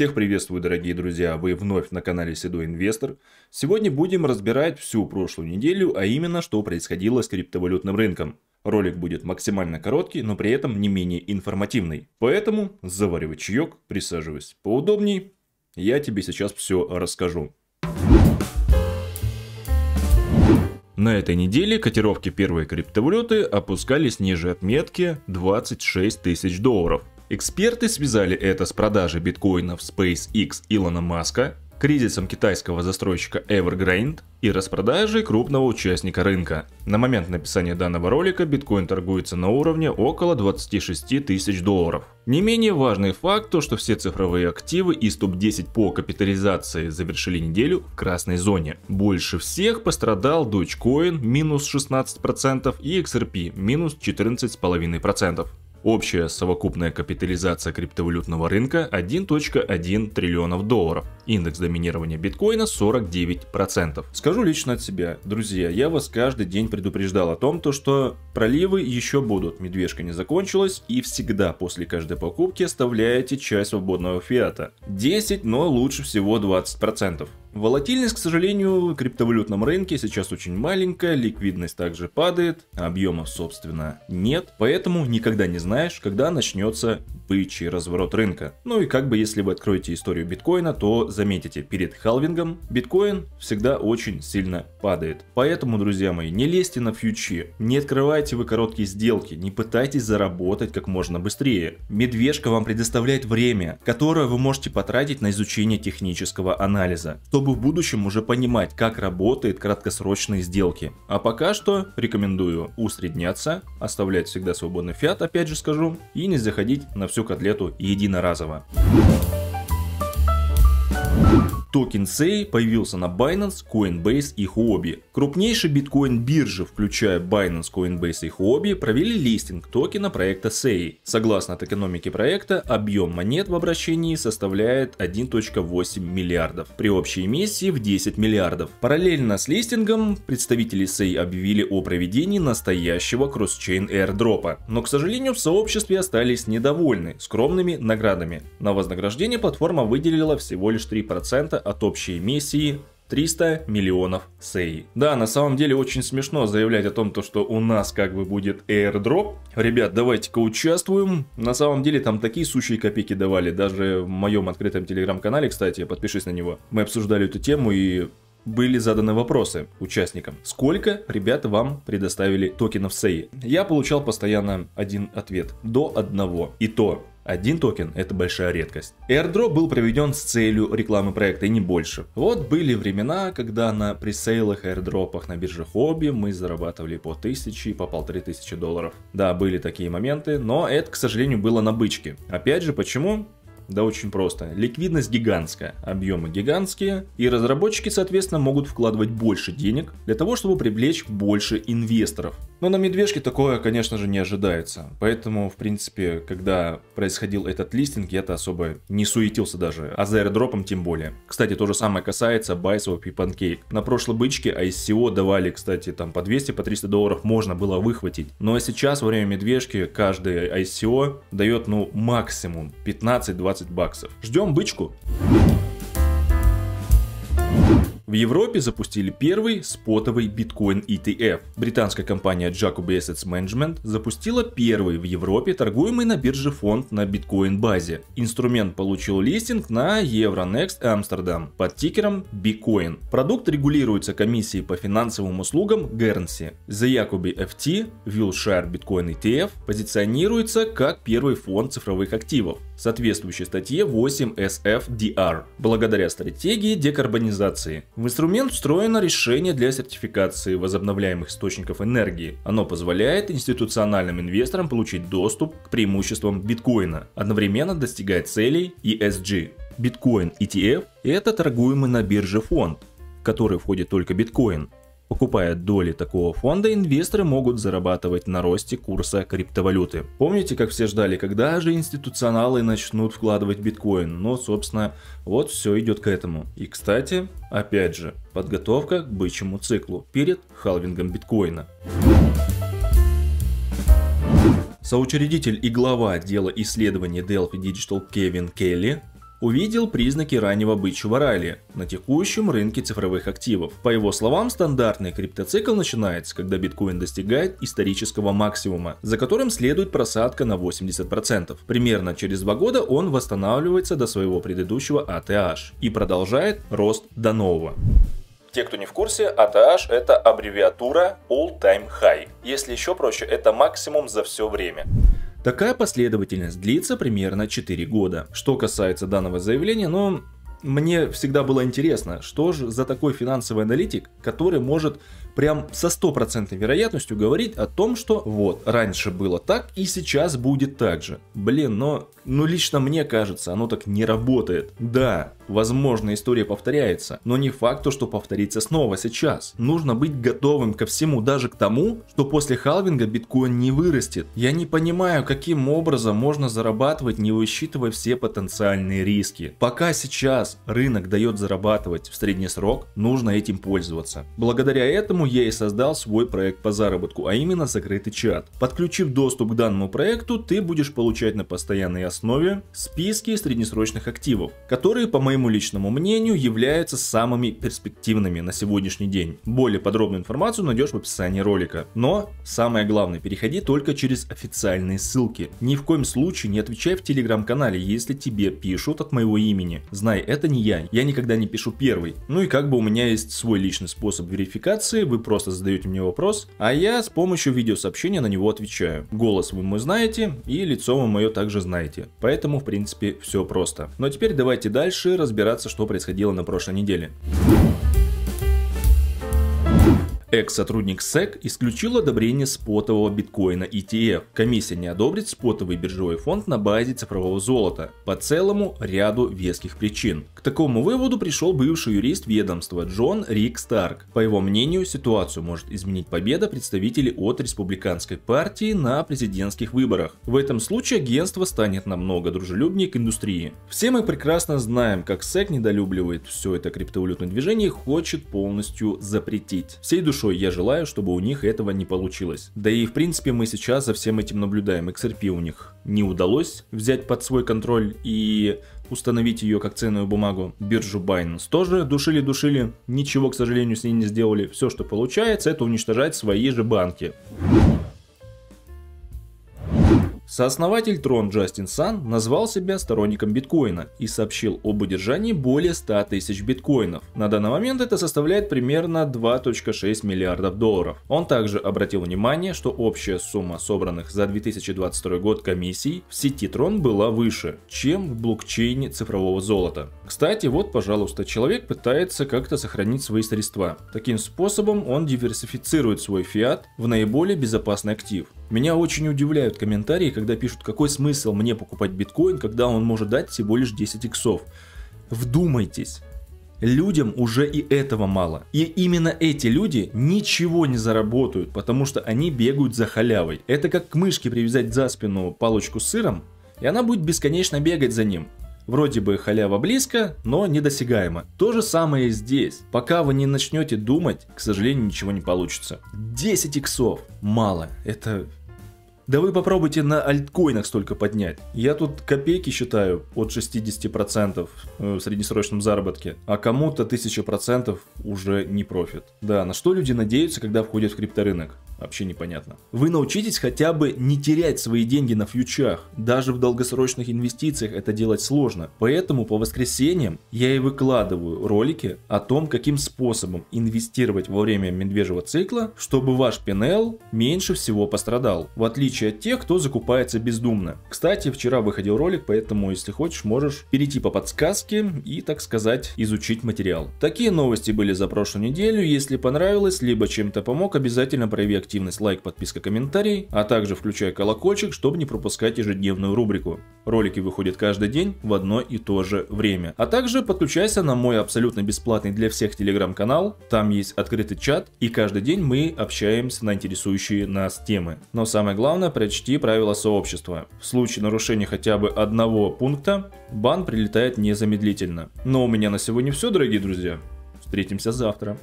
Всех приветствую, дорогие друзья, вы вновь на канале Седой Инвестор. Сегодня будем разбирать всю прошлую неделю, а именно, что происходило с криптовалютным рынком. Ролик будет максимально короткий, но при этом не менее информативный. Поэтому заваривай чаек, присаживайся поудобней, я тебе сейчас все расскажу. На этой неделе котировки первой криптовалюты опускались ниже отметки 26 тысяч долларов. Эксперты связали это с продажей биткоинов SpaceX Илона Маска, кризисом китайского застройщика Evergrande и распродажей крупного участника рынка. На момент написания данного ролика биткоин торгуется на уровне около 26 тысяч долларов. Не менее важный факт то, что все цифровые активы из топ-10 по капитализации завершили неделю в красной зоне. Больше всех пострадал Dogecoin минус 16% и XRP минус 14,5%. Общая совокупная капитализация криптовалютного рынка 1.1 триллионов долларов. Индекс доминирования биткоина 49%. Скажу лично от себя, друзья, я вас каждый день предупреждал о том, то, что проливы еще будут, медвежка не закончилась и всегда после каждой покупки оставляете часть свободного фиата. 10, но лучше всего 20%. Волатильность, к сожалению, в криптовалютном рынке сейчас очень маленькая, ликвидность также падает, объемов, собственно, нет, поэтому никогда не знаешь, когда начнется бычий разворот рынка. Ну и как бы если вы откроете историю биткоина, то заметите, перед халвингом биткоин всегда очень сильно падает. Поэтому, друзья мои, не лезьте на фьючи, не открывайте вы короткие сделки, не пытайтесь заработать как можно быстрее. Медвежка вам предоставляет время, которое вы можете потратить на изучение технического анализа, чтобы в будущем уже понимать, как работает краткосрочные сделки. А пока что рекомендую усредняться, оставлять всегда свободный фиат, опять же скажу, и не заходить на всю котлету единоразово. Токен SEI появился на Binance, Coinbase и Huobi. Крупнейшие биткоин-биржи, включая Binance, Coinbase и Huobi, провели листинг токена проекта SEI. Согласно токеномике проекта, объем монет в обращении составляет 1.8 миллиардов, при общей эмиссии в 10 миллиардов. Параллельно с листингом представители SEI объявили о проведении настоящего cross-chain airdrop а, но, к сожалению, в сообществе остались недовольны скромными наградами. На вознаграждение платформа выделила всего лишь 3% от общей эмиссии 300 миллионов сей. Да, на самом деле очень смешно заявлять о том, то, что у нас как бы будет airdrop. Ребят, давайте-ка участвуем. На самом деле там такие сущие копейки давали. Даже в моем открытом телеграм-канале, кстати, подпишись на него. Мы обсуждали эту тему и были заданы вопросы участникам. Сколько ребята вам предоставили токенов SEI? Я получал постоянно один ответ. До одного. И то один токен – это большая редкость. Airdrop был проведен с целью рекламы проекта и не больше. Вот были времена, когда на пресейлах, airdропах на бирже хобби мы зарабатывали по тысячи, по полторы тысячи долларов. Да, были такие моменты, но это, к сожалению, было на бычке. Опять же, почему? Да очень просто. Ликвидность гигантская, объемы гигантские, и разработчики, соответственно, могут вкладывать больше денег для того, чтобы привлечь больше инвесторов. Но на медвежке такое, конечно же, не ожидается. Поэтому, в принципе, когда происходил этот листинг, я-то особо не суетился даже. А за airdropом тем более. Кстати, то же самое касается Bicewap и Pancake. На прошлой бычке ICO давали, кстати, там по 200, по 300 долларов можно было выхватить. Но сейчас, во время медвежки, каждый ICO дает, ну, максимум 15-20 баксов. Ждем бычку. В Европе запустили первый спотовый биткоин ETF. Британская компания Jacobi Assets Management запустила первый в Европе торгуемый на бирже фонд на биткоин базе. Инструмент получил листинг на Euronext Amsterdam под тикером Bitcoin. Продукт регулируется комиссией по финансовым услугам Guernsey. The Jacobi FT Wilshire Bitcoin ETF позиционируется как первый фонд цифровых активов соответствующей статье 8 SFDR, благодаря стратегии декарбонизации. В инструмент встроено решение для сертификации возобновляемых источников энергии. Оно позволяет институциональным инвесторам получить доступ к преимуществам биткоина, одновременно достигая целей ESG. Биткоин ETF – это торгуемый на бирже фонд, в который входит только биткоин, Покупая доли такого фонда, инвесторы могут зарабатывать на росте курса криптовалюты. Помните, как все ждали, когда же институционалы начнут вкладывать биткоин? Но, собственно, вот все идет к этому. И, кстати, опять же, подготовка к бычьему циклу перед халвингом биткоина. Соучредитель и глава отдела исследований Delphi Digital Кевин Келли увидел признаки раннего бычьего ралли на текущем рынке цифровых активов. По его словам, стандартный криптоцикл начинается, когда биткоин достигает исторического максимума, за которым следует просадка на 80%. Примерно через два года он восстанавливается до своего предыдущего ATH и продолжает рост до нового. Те, кто не в курсе, ATH это аббревиатура All Time High. Если еще проще, это максимум за все время. Такая последовательность длится примерно 4 года. Что касается данного заявления, ну, мне всегда было интересно, что же за такой финансовый аналитик, который может прям со стопроцентной вероятностью говорить о том, что вот, раньше было так и сейчас будет так же. Блин, но, ну лично мне кажется, оно так не работает. Да, возможно история повторяется, но не факт, что повторится снова сейчас. Нужно быть готовым ко всему, даже к тому, что после халвинга биткоин не вырастет. Я не понимаю, каким образом можно зарабатывать, не высчитывая все потенциальные риски. Пока сейчас рынок дает зарабатывать в средний срок, нужно этим пользоваться. Благодаря этому я и создал свой проект по заработку, а именно закрытый чат. Подключив доступ к данному проекту, ты будешь получать на постоянной основе списки среднесрочных активов, которые, по моему личному мнению, являются самыми перспективными на сегодняшний день. Более подробную информацию найдешь в описании ролика. Но, самое главное, переходи только через официальные ссылки. Ни в коем случае не отвечай в телеграм-канале, если тебе пишут от моего имени. Знай, это не я, я никогда не пишу первый. Ну и как бы у меня есть свой личный способ верификации, вы просто задаете мне вопрос, а я с помощью видеосообщения на него отвечаю. Голос вы мой знаете, и лицо вы мое также знаете. Поэтому, в принципе, все просто. Но теперь давайте дальше разбираться, что происходило на прошлой неделе. Экс-сотрудник SEC исключил одобрение спотового биткоина ETF. Комиссия не одобрит спотовый биржевой фонд на базе цифрового золота по целому ряду веских причин. К такому выводу пришел бывший юрист ведомства Джон Рик Старк. По его мнению, ситуацию может изменить победа представителей от республиканской партии на президентских выборах. В этом случае агентство станет намного дружелюбнее к индустрии. Все мы прекрасно знаем, как SEC недолюбливает все это криптовалютное движение и хочет полностью запретить. Всей душой душой я желаю, чтобы у них этого не получилось. Да и в принципе мы сейчас за всем этим наблюдаем. XRP у них не удалось взять под свой контроль и установить ее как ценную бумагу. Биржу Binance тоже душили-душили, ничего, к сожалению, с ней не сделали. Все, что получается, это уничтожать свои же банки. Сооснователь Трон Джастин Сан назвал себя сторонником биткоина и сообщил об удержании более 100 тысяч биткоинов. На данный момент это составляет примерно 2.6 миллиардов долларов. Он также обратил внимание, что общая сумма собранных за 2022 год комиссий в сети Трон была выше, чем в блокчейне цифрового золота. Кстати, вот, пожалуйста, человек пытается как-то сохранить свои средства. Таким способом он диверсифицирует свой фиат в наиболее безопасный актив. Меня очень удивляют комментарии, когда пишут, какой смысл мне покупать биткоин, когда он может дать всего лишь 10 иксов. Вдумайтесь. Людям уже и этого мало. И именно эти люди ничего не заработают, потому что они бегают за халявой. Это как к мышке привязать за спину палочку с сыром, и она будет бесконечно бегать за ним. Вроде бы халява близко, но недосягаемо. То же самое и здесь. Пока вы не начнете думать, к сожалению, ничего не получится. 10 иксов. Мало. Это да вы попробуйте на альткоинах столько поднять. Я тут копейки считаю от 60% э, в среднесрочном заработке, а кому-то 1000% уже не профит. Да, на что люди надеются, когда входят в крипторынок? Вообще непонятно. Вы научитесь хотя бы не терять свои деньги на фьючах. Даже в долгосрочных инвестициях это делать сложно. Поэтому по воскресеньям я и выкладываю ролики о том, каким способом инвестировать во время медвежьего цикла, чтобы ваш PNL меньше всего пострадал. В отличие от тех, кто закупается бездумно. Кстати, вчера выходил ролик, поэтому если хочешь, можешь перейти по подсказке и, так сказать, изучить материал. Такие новости были за прошлую неделю. Если понравилось, либо чем-то помог, обязательно прояви активность, лайк, подписка, комментарий, а также включай колокольчик, чтобы не пропускать ежедневную рубрику. Ролики выходят каждый день в одно и то же время. А также подключайся на мой абсолютно бесплатный для всех телеграм-канал, там есть открытый чат, и каждый день мы общаемся на интересующие нас темы. Но самое главное, прочти правила сообщества. В случае нарушения хотя бы одного пункта, бан прилетает незамедлительно. Но у меня на сегодня все, дорогие друзья. Встретимся завтра.